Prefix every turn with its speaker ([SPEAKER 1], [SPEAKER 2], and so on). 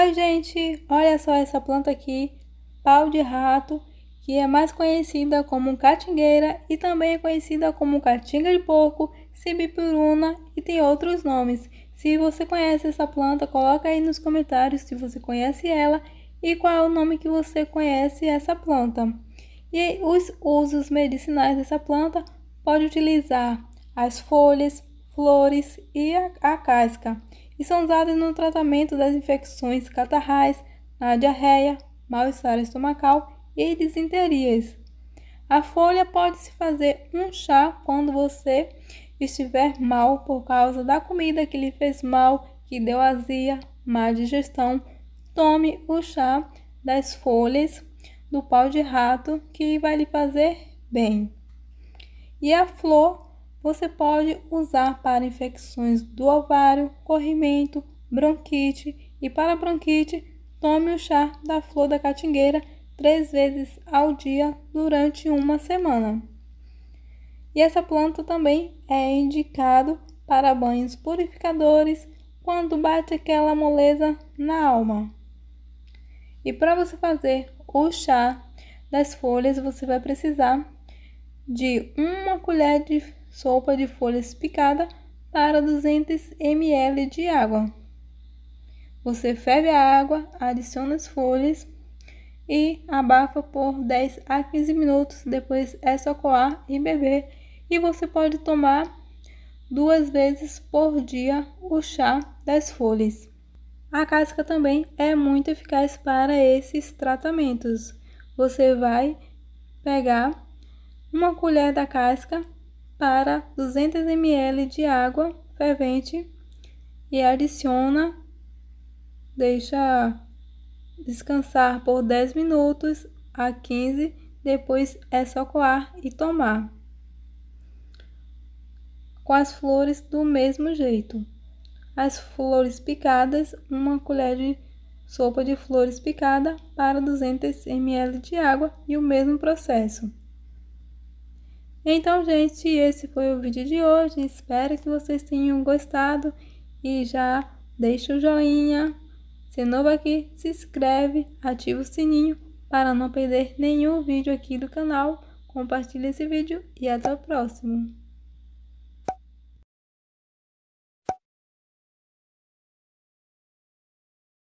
[SPEAKER 1] Oi, gente! Olha só essa planta aqui, pau de rato, que é mais conhecida como catingueira e também é conhecida como catinga de porco, cibipuruna e tem outros nomes. Se você conhece essa planta, coloca aí nos comentários se você conhece ela e qual é o nome que você conhece essa planta. E os usos medicinais dessa planta pode utilizar as folhas, flores e a, a casca e são usadas no tratamento das infecções catarrais, na diarreia, mal-estar estomacal e disenterias. A folha pode se fazer um chá quando você estiver mal por causa da comida que lhe fez mal, que deu azia, má digestão. Tome o chá das folhas do pau de rato que vai lhe fazer bem. E a flor você pode usar para infecções do ovário, corrimento, bronquite e para bronquite, tome o chá da flor da catingueira três vezes ao dia durante uma semana. E essa planta também é indicado para banhos purificadores quando bate aquela moleza na alma. E para você fazer o chá das folhas, você vai precisar de uma colher de sopa de folhas picada para 200 ml de água. Você ferve a água, adiciona as folhas e abafa por 10 a 15 minutos. Depois é só coar e beber. E você pode tomar duas vezes por dia o chá das folhas. A casca também é muito eficaz para esses tratamentos. Você vai pegar uma colher da casca para 200 ml de água fervente e adiciona, deixa descansar por 10 minutos a 15, depois é só coar e tomar. Com as flores do mesmo jeito. As flores picadas, uma colher de sopa de flores picada para 200 ml de água e o mesmo processo. Então, gente, esse foi o vídeo de hoje. Espero que vocês tenham gostado e já deixa o joinha. Se é novo aqui, se inscreve, ativa o sininho para não perder nenhum vídeo aqui do canal. Compartilhe esse vídeo e até o próximo.